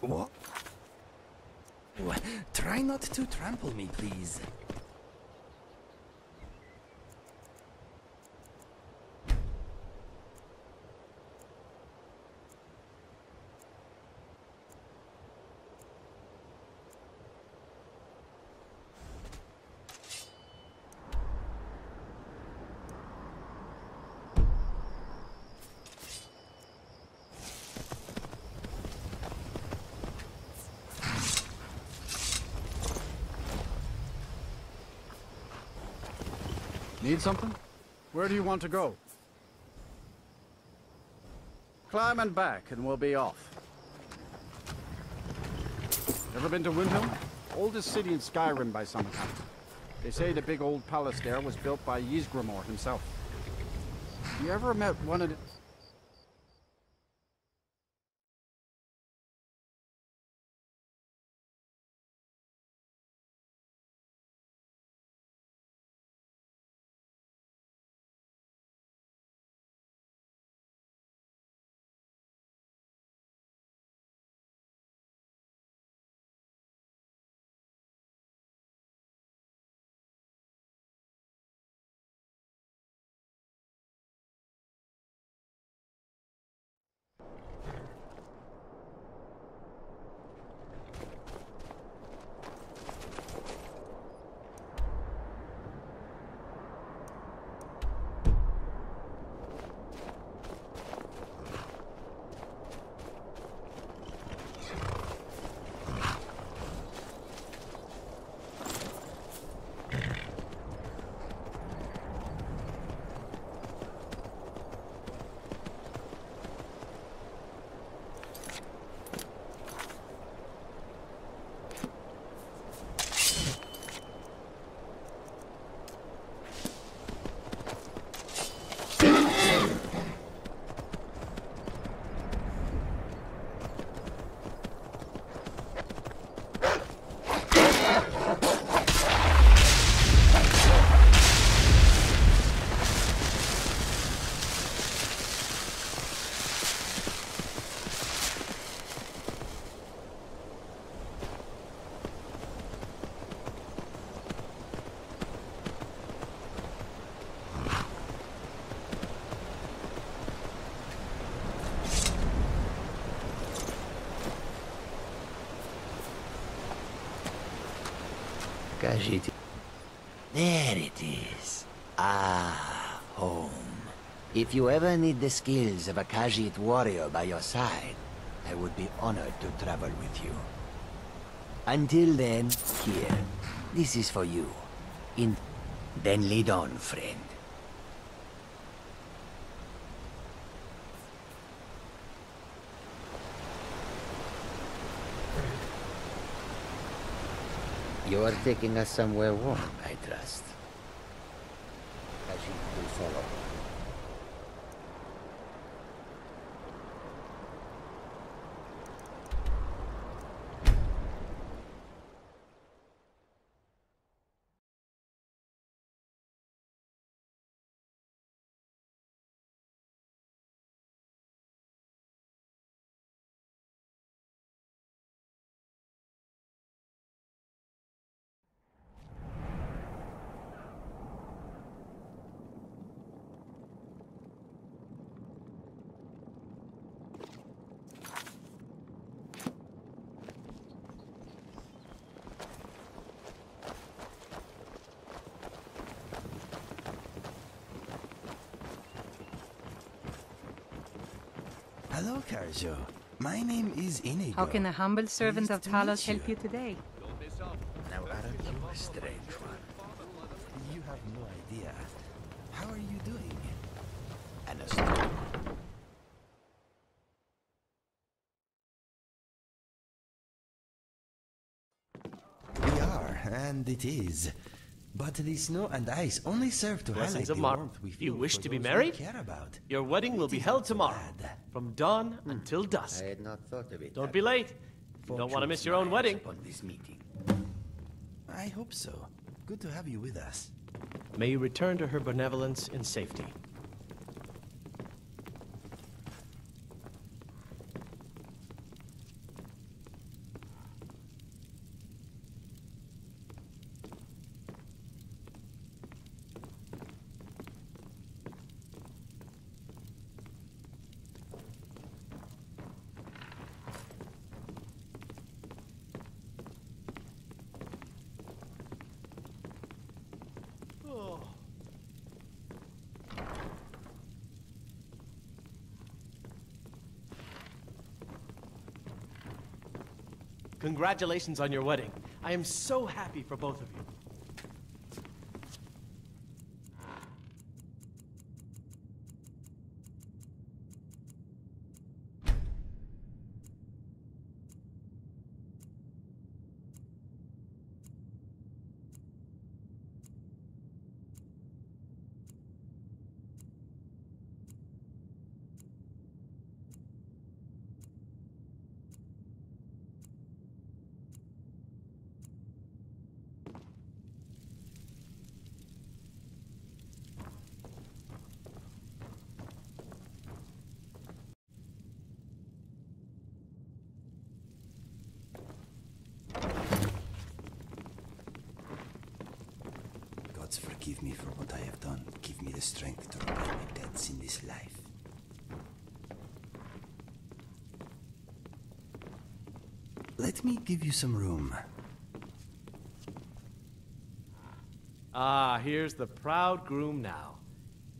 What? Try not to trample me, please. Need something? Where do you want to go? Climb and back, and we'll be off. Ever been to Windhelm? Oldest city in Skyrim by some account. They say the big old palace there was built by Ysgramor himself. You ever met one of the... Khajiit. There it is. Ah, home. If you ever need the skills of a Khajiit warrior by your side, I would be honored to travel with you. Until then, here. This is for you. In... Then lead on, friend. You are taking us somewhere warm, I trust. Khajiit will follow. Hello, Karjo. My name is Inigo. How can a humble servant Pleased of Talos help you today? Now aren't you a strange one? You have no idea. How are you doing? And a We are, and it is. But the snow and ice only serve to Blessings highlight of the Mar- warmth we feel You wish for to be those we married? care about. Your wedding will be held tomorrow, bad. from dawn until dusk. I had not thought of it. Don't be late. You don't want to miss your own wedding. Upon this meeting. I hope so. Good to have you with us. May you return to her benevolence in safety. Congratulations on your wedding. I am so happy for both of you. Forgive me for what I have done. Give me the strength to repay my debts in this life. Let me give you some room. Ah, here's the proud groom now.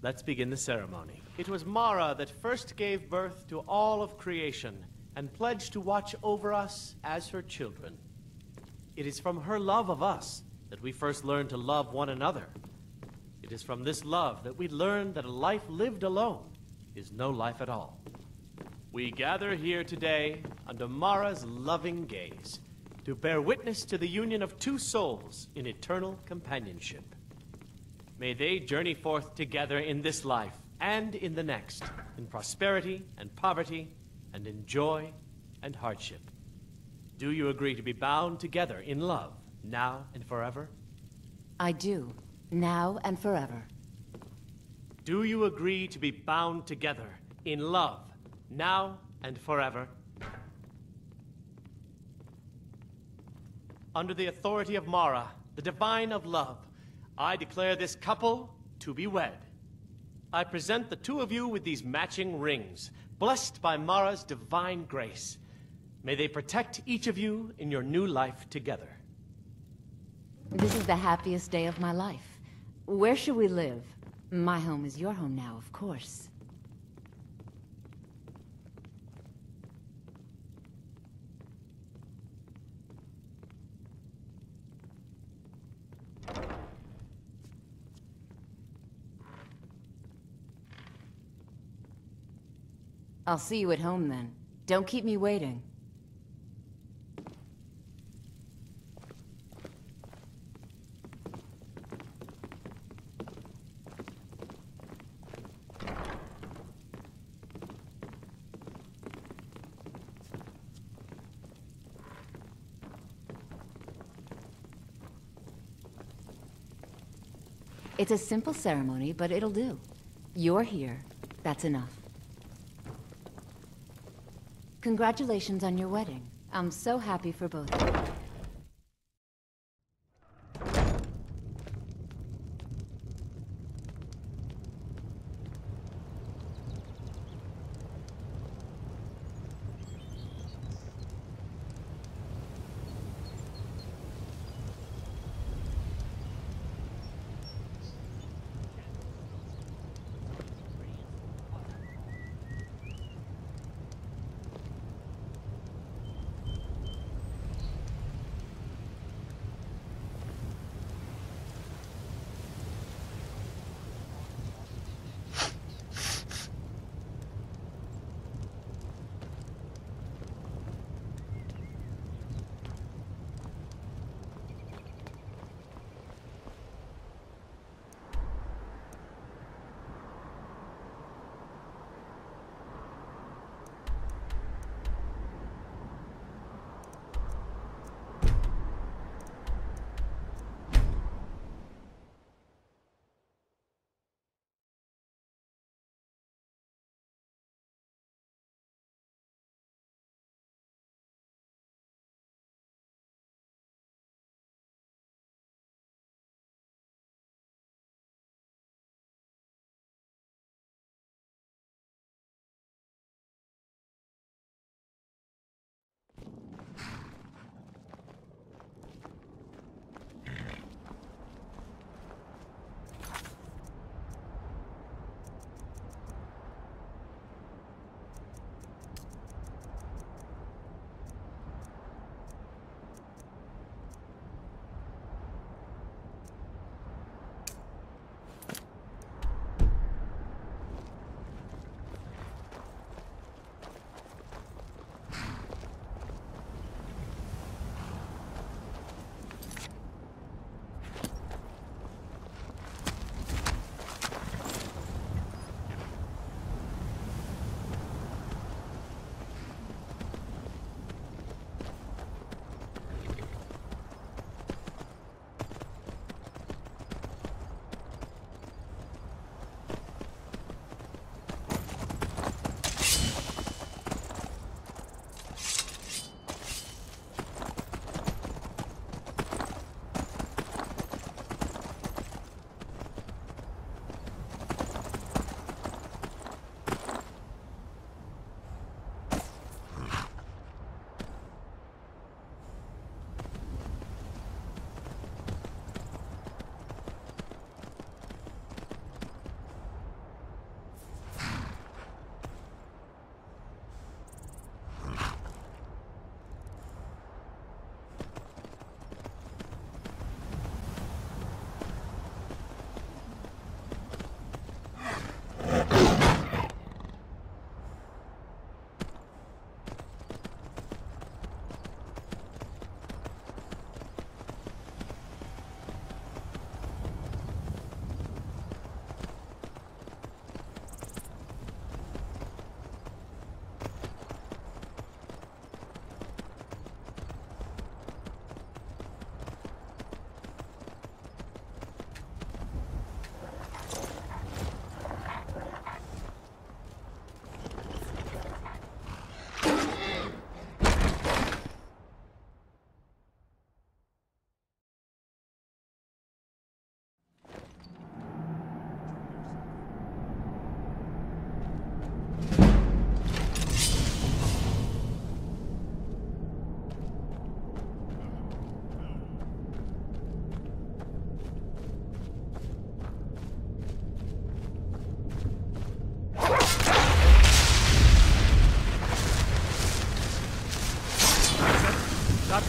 Let's begin the ceremony. It was Mara that first gave birth to all of creation and pledged to watch over us as her children. It is from her love of us that we first learned to love one another. It is from this love that we learn that a life lived alone is no life at all. We gather here today under Mara's loving gaze to bear witness to the union of two souls in eternal companionship. May they journey forth together in this life and in the next, in prosperity and poverty, and in joy and hardship. Do you agree to be bound together in love, now and forever? I do, now and forever. Do you agree to be bound together in love, now and forever? Under the authority of Mara, the divine of love, I declare this couple to be wed. I present the two of you with these matching rings, blessed by Mara's divine grace. May they protect each of you in your new life together. This is the happiest day of my life. Where should we live? My home is your home now, of course. I'll see you at home then. Don't keep me waiting. It's a simple ceremony, but it'll do. You're here. That's enough. Congratulations on your wedding. I'm so happy for both of you.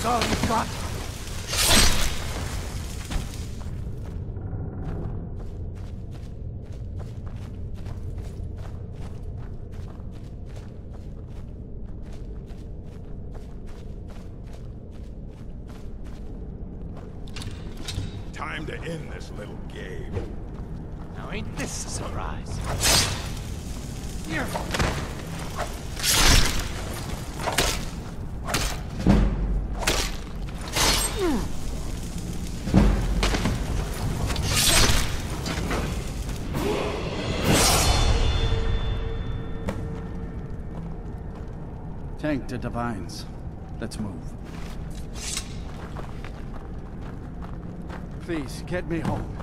That's all you've got? Time to end this little game. Now ain't this a surprise? Thank the divines. Let's move. Please, get me home.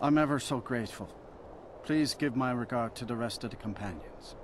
I'm ever so grateful. Please give my regard to the rest of the companions.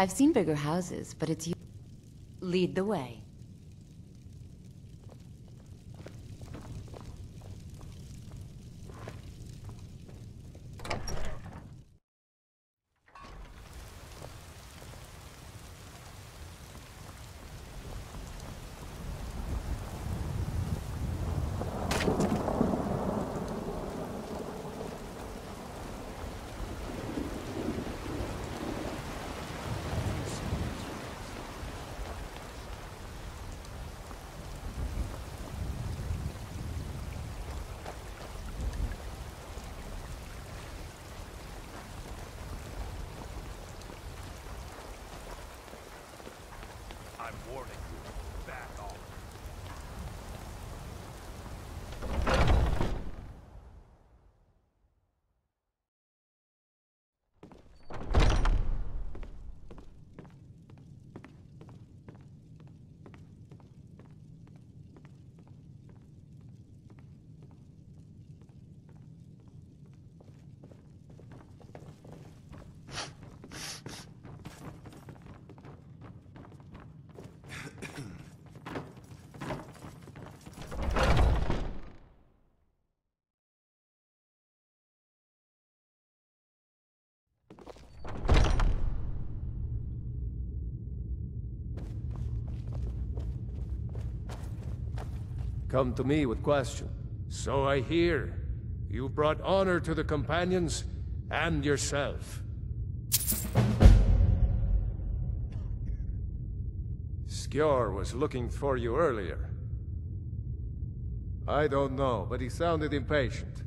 I've seen bigger houses, but it's you. Lead the way. Warning come to me with question. So I hear. You brought honor to the companions and yourself. Skjor was looking for you earlier. I don't know, but he sounded impatient.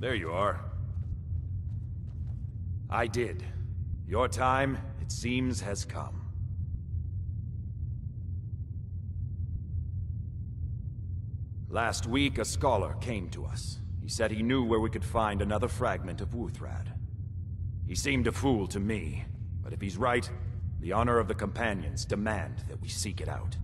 There you are. I did. Your time, it seems, has come. Last week, a scholar came to us. He said he knew where we could find another fragment of Wuuthrad. He seemed a fool to me, but if he's right, the honor of the Companions demand that we seek it out.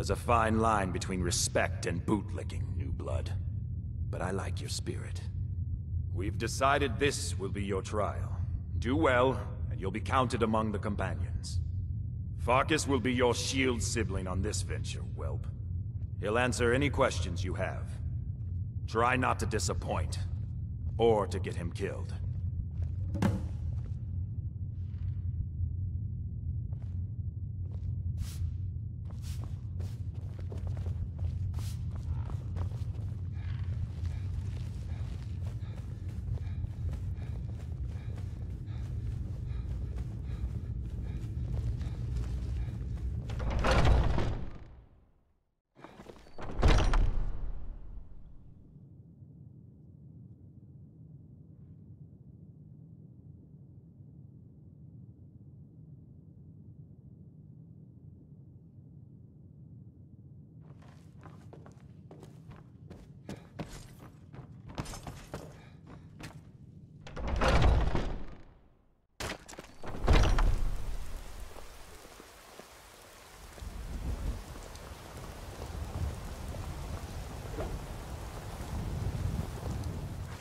There's a fine line between respect and bootlicking, new blood. But I like your spirit. We've decided this will be your trial. Do well, and you'll be counted among the companions. Farkas will be your shield sibling on this venture, whelp. He'll answer any questions you have. Try not to disappoint, or to get him killed.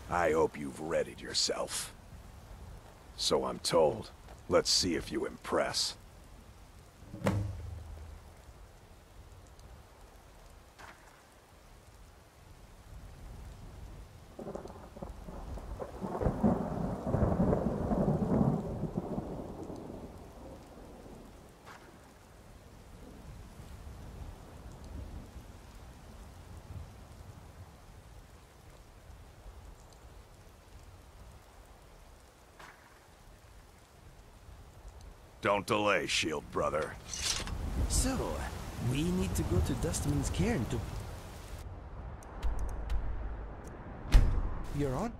I hope you've readied yourself. So I'm told. Let's see if you impress. Don't delay, Shield brother. So, we need to go to Dustman's cairn to... You're on?